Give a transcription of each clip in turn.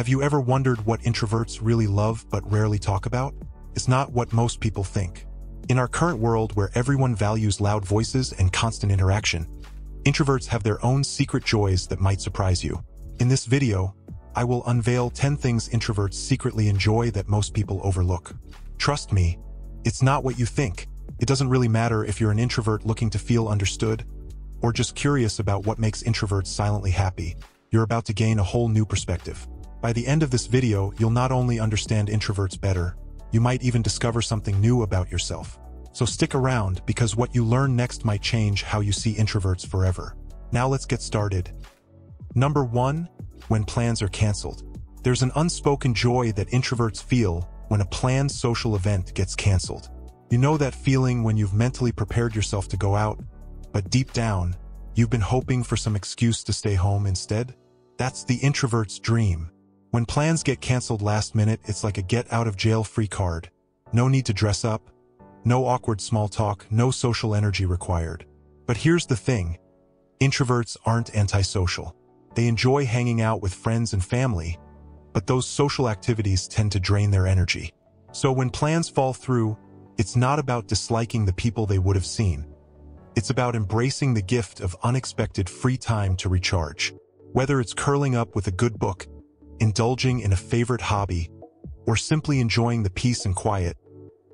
Have you ever wondered what introverts really love but rarely talk about? It's not what most people think. In our current world where everyone values loud voices and constant interaction, introverts have their own secret joys that might surprise you. In this video, I will unveil 10 things introverts secretly enjoy that most people overlook. Trust me, it's not what you think. It doesn't really matter if you're an introvert looking to feel understood or just curious about what makes introverts silently happy. You're about to gain a whole new perspective. By the end of this video, you'll not only understand introverts better, you might even discover something new about yourself. So stick around because what you learn next might change how you see introverts forever. Now let's get started. Number 1. When plans are cancelled. There's an unspoken joy that introverts feel when a planned social event gets cancelled. You know that feeling when you've mentally prepared yourself to go out, but deep down, you've been hoping for some excuse to stay home instead? That's the introvert's dream. When plans get cancelled last minute, it's like a get-out-of-jail-free card. No need to dress up, no awkward small talk, no social energy required. But here's the thing. Introverts aren't antisocial. They enjoy hanging out with friends and family, but those social activities tend to drain their energy. So when plans fall through, it's not about disliking the people they would have seen. It's about embracing the gift of unexpected free time to recharge. Whether it's curling up with a good book, indulging in a favorite hobby, or simply enjoying the peace and quiet,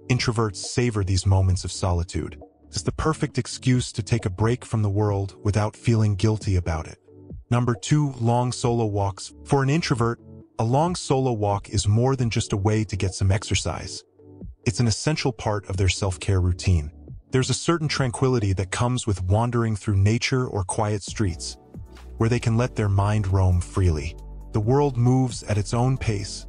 introverts savor these moments of solitude. It's the perfect excuse to take a break from the world without feeling guilty about it. Number two, long solo walks. For an introvert, a long solo walk is more than just a way to get some exercise. It's an essential part of their self-care routine. There's a certain tranquility that comes with wandering through nature or quiet streets, where they can let their mind roam freely. The world moves at its own pace,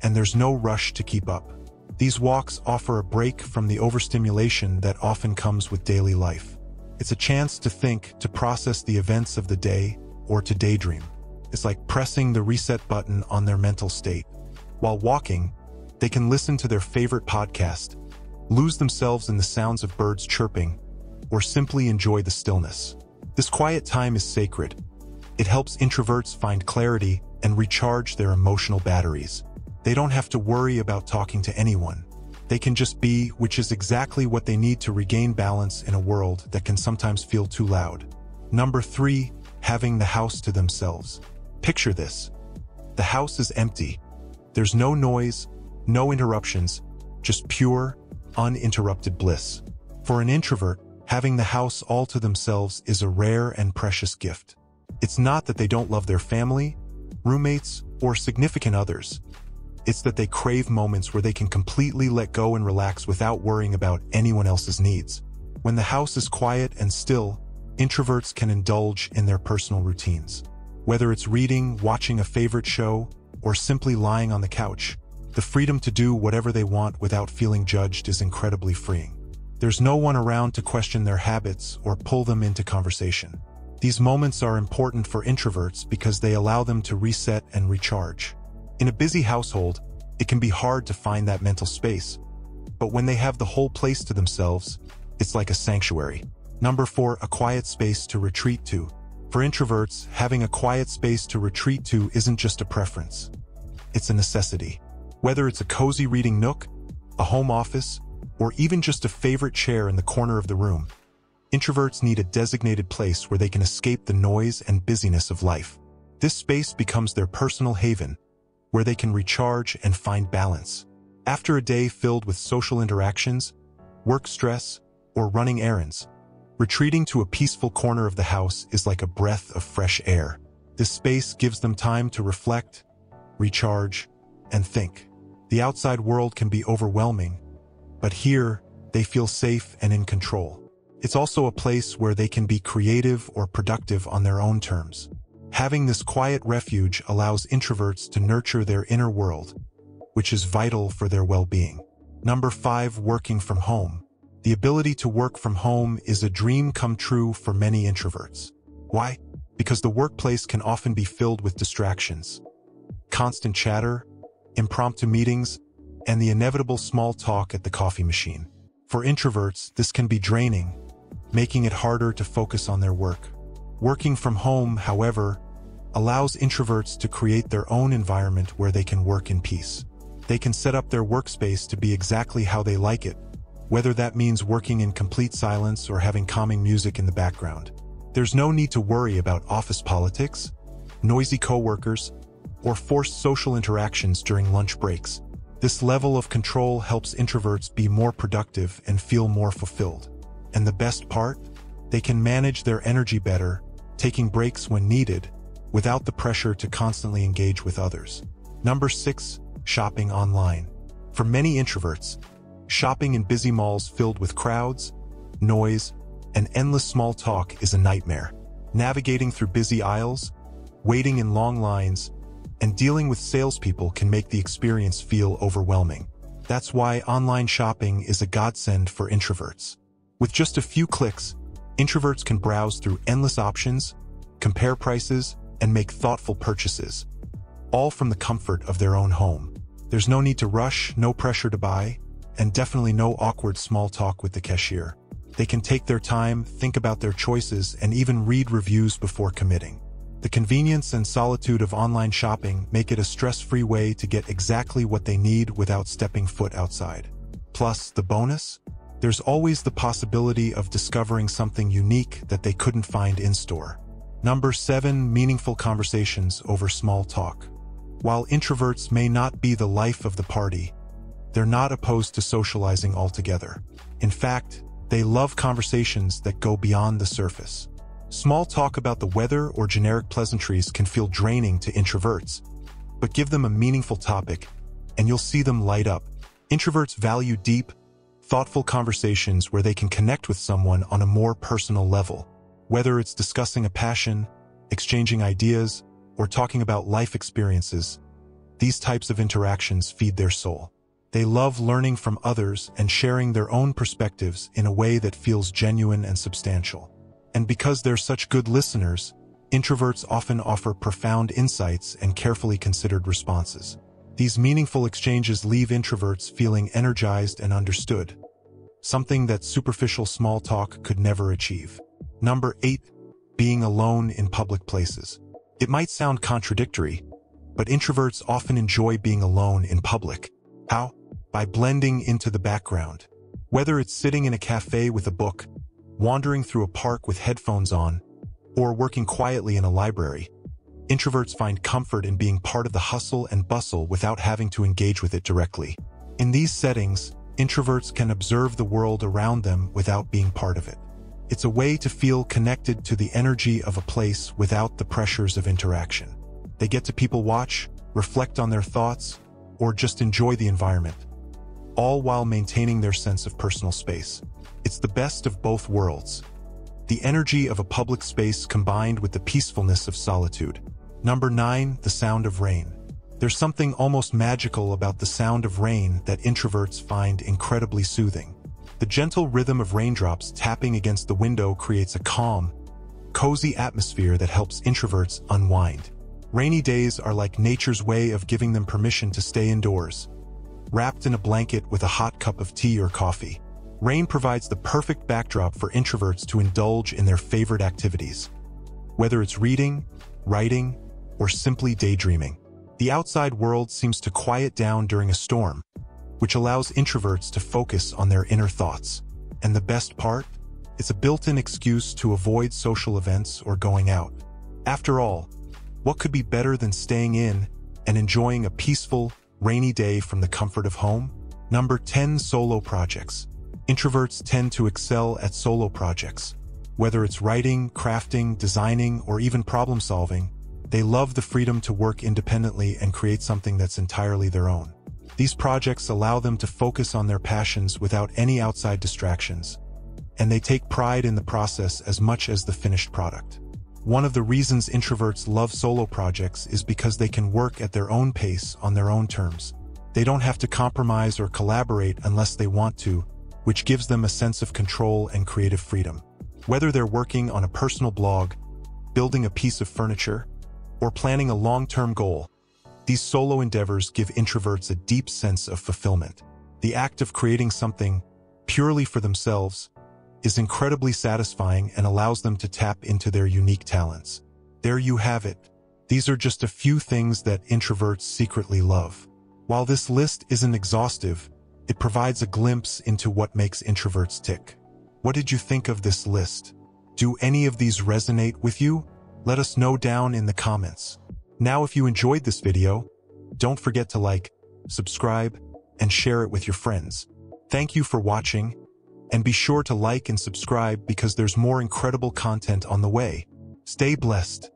and there's no rush to keep up. These walks offer a break from the overstimulation that often comes with daily life. It's a chance to think, to process the events of the day, or to daydream. It's like pressing the reset button on their mental state. While walking, they can listen to their favorite podcast, lose themselves in the sounds of birds chirping, or simply enjoy the stillness. This quiet time is sacred. It helps introverts find clarity and recharge their emotional batteries. They don't have to worry about talking to anyone. They can just be, which is exactly what they need to regain balance in a world that can sometimes feel too loud. Number three, having the house to themselves. Picture this. The house is empty. There's no noise, no interruptions, just pure, uninterrupted bliss. For an introvert, having the house all to themselves is a rare and precious gift. It's not that they don't love their family, roommates, or significant others. It's that they crave moments where they can completely let go and relax without worrying about anyone else's needs. When the house is quiet and still, introverts can indulge in their personal routines. Whether it's reading, watching a favorite show, or simply lying on the couch, the freedom to do whatever they want without feeling judged is incredibly freeing. There's no one around to question their habits or pull them into conversation. These moments are important for introverts because they allow them to reset and recharge. In a busy household, it can be hard to find that mental space. But when they have the whole place to themselves, it's like a sanctuary. Number four, a quiet space to retreat to. For introverts, having a quiet space to retreat to isn't just a preference. It's a necessity. Whether it's a cozy reading nook, a home office, or even just a favorite chair in the corner of the room, introverts need a designated place where they can escape the noise and busyness of life. This space becomes their personal haven, where they can recharge and find balance. After a day filled with social interactions, work stress, or running errands, retreating to a peaceful corner of the house is like a breath of fresh air. This space gives them time to reflect, recharge, and think. The outside world can be overwhelming, but here, they feel safe and in control. It's also a place where they can be creative or productive on their own terms. Having this quiet refuge allows introverts to nurture their inner world, which is vital for their well-being. Number 5. Working from home. The ability to work from home is a dream come true for many introverts. Why? Because the workplace can often be filled with distractions. Constant chatter, impromptu meetings, and the inevitable small talk at the coffee machine. For introverts, this can be draining, making it harder to focus on their work. Working from home, however, allows introverts to create their own environment where they can work in peace. They can set up their workspace to be exactly how they like it, whether that means working in complete silence or having calming music in the background. There's no need to worry about office politics, noisy coworkers, or forced social interactions during lunch breaks. This level of control helps introverts be more productive and feel more fulfilled. And the best part? They can manage their energy better, taking breaks when needed, without the pressure to constantly engage with others. Number 6. Shopping online. For many introverts, shopping in busy malls filled with crowds, noise, and endless small talk is a nightmare. Navigating through busy aisles, waiting in long lines, and dealing with salespeople can make the experience feel overwhelming. That's why online shopping is a godsend for introverts. With just a few clicks, introverts can browse through endless options, compare prices, and make thoughtful purchases, all from the comfort of their own home. There's no need to rush, no pressure to buy, and definitely no awkward small talk with the cashier. They can take their time, think about their choices, and even read reviews before committing. The convenience and solitude of online shopping make it a stress-free way to get exactly what they need without stepping foot outside. Plus, the bonus? There's always the possibility of discovering something unique that they couldn't find in-store. Number 7. Meaningful conversations over small talk. While introverts may not be the life of the party, they're not opposed to socializing altogether. In fact, they love conversations that go beyond the surface. Small talk about the weather or generic pleasantries can feel draining to introverts, but give them a meaningful topic, and you'll see them light up. Introverts value deep, thoughtful conversations where they can connect with someone on a more personal level. Whether it's discussing a passion, exchanging ideas, or talking about life experiences, these types of interactions feed their soul. They love learning from others and sharing their own perspectives in a way that feels genuine and substantial. And because they're such good listeners, introverts often offer profound insights and carefully considered responses. These meaningful exchanges leave introverts feeling energized and understood, something that superficial small talk could never achieve. Number 8. Being alone in public places. It might sound contradictory, but introverts often enjoy being alone in public. How? By blending into the background. Whether it's sitting in a cafe with a book, wandering through a park with headphones on, or working quietly in a library, introverts find comfort in being part of the hustle and bustle without having to engage with it directly. In these settings, introverts can observe the world around them without being part of it. It's a way to feel connected to the energy of a place without the pressures of interaction. They get to people watch, reflect on their thoughts, or just enjoy the environment, all while maintaining their sense of personal space. It's the best of both worlds. The energy of a public space combined with the peacefulness of solitude. Number 9. The sound of rain. There's something almost magical about the sound of rain that introverts find incredibly soothing. The gentle rhythm of raindrops tapping against the window creates a calm, cozy atmosphere that helps introverts unwind. Rainy days are like nature's way of giving them permission to stay indoors, wrapped in a blanket with a hot cup of tea or coffee. Rain provides the perfect backdrop for introverts to indulge in their favorite activities. Whether it's reading, writing, or simply daydreaming, the outside world seems to quiet down during a storm, which allows introverts to focus on their inner thoughts. And the best part? It's a built-in excuse to avoid social events or going out. After all, what could be better than staying in and enjoying a peaceful, rainy day from the comfort of home? Number 10 Solo Projects Introverts tend to excel at solo projects. Whether it's writing, crafting, designing, or even problem solving, they love the freedom to work independently and create something that's entirely their own. These projects allow them to focus on their passions without any outside distractions, and they take pride in the process as much as the finished product. One of the reasons introverts love solo projects is because they can work at their own pace on their own terms. They don't have to compromise or collaborate unless they want to, which gives them a sense of control and creative freedom. Whether they're working on a personal blog, building a piece of furniture, or planning a long-term goal, these solo endeavors give introverts a deep sense of fulfillment. The act of creating something purely for themselves is incredibly satisfying and allows them to tap into their unique talents. There you have it, These are just a few things that introverts secretly love. While this list isn't exhaustive, it provides a glimpse into what makes introverts tick. What did you think of this list? Do any of these resonate with you? Let us know down in the comments. Now if you enjoyed this video, don't forget to like, subscribe, and share it with your friends. Thank you for watching, and be sure to like and subscribe because there's more incredible content on the way. Stay blessed.